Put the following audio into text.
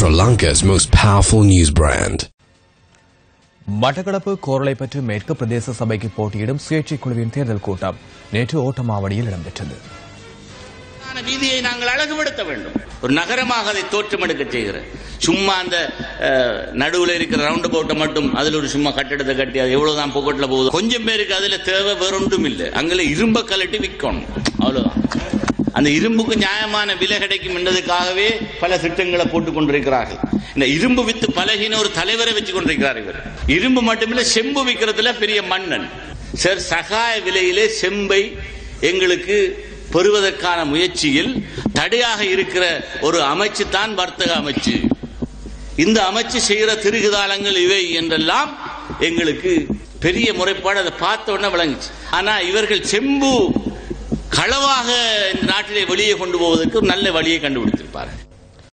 Sri Lanka's most powerful news brand. Batticaloa Koralaipattu மேற்கு பிரதேச சபைக்கு போட்டியிடும் சுயேட்சை குழுவின் தேர்தல் கூட்டம் நேற்று ஓட்டமாவடியில் இடம்பெற்றது. வீதியை நாங்கள் அழகுபடுத்த வேண்டும். ஒரு நகரமாக அதை தோற்றமெடுக்க செய்கிற. சும்மா அந்த நடுவில் இருக்கிற ரவுண்ட் போட்டை மட்டும் அதில் ஒரு சும்மா கட்டிடத்தை கட்டி அது எவ்வளவுதான் பொக்கெட்டில் போகுது கொஞ்சம் பேருக்கு அதுல தேவை வேறொன்றும் இல்லை. அங்கே இரும்ப கலட்டி விற்கணும். அவ்வளவுதான். அந்த இரும்புக்கு நியாயமான விலை கிடைக்கும் என்பதற்காகவே பல திட்டங்களை போட்டுக் கொண்டிருக்கிறார்கள். இந்த இரும்பு வித்து பழகின ஒரு தலைவரை வச்சு கொண்டிருக்கிறார் இவர். இரும்பு மட்டுமில்ல செம்பு விற்கிறதுல பெரிய மன்னன். சார் சகாய விலையிலே செம்பை எங்களுக்கு பெறுவதற்கான முயற்சியில் தடையாக இருக்கிற ஒரு அமைச்சு தான் வர்த்தக அமைச்சு. இந்த அமைச்சு செய்கிற திருகுதாளங்கள் இவை என்றெல்லாம் எங்களுக்கு பெரிய முறைப்பாடு அதை பார்த்த உடனே விளங்குச்சு. ஆனா இவர்கள் செம்பு களவாக இந்த நாட்டிலே வெளியே கொண்டு போவதற்கு நல்ல வழியை கண்டுபிடித்திருப்பார்கள்.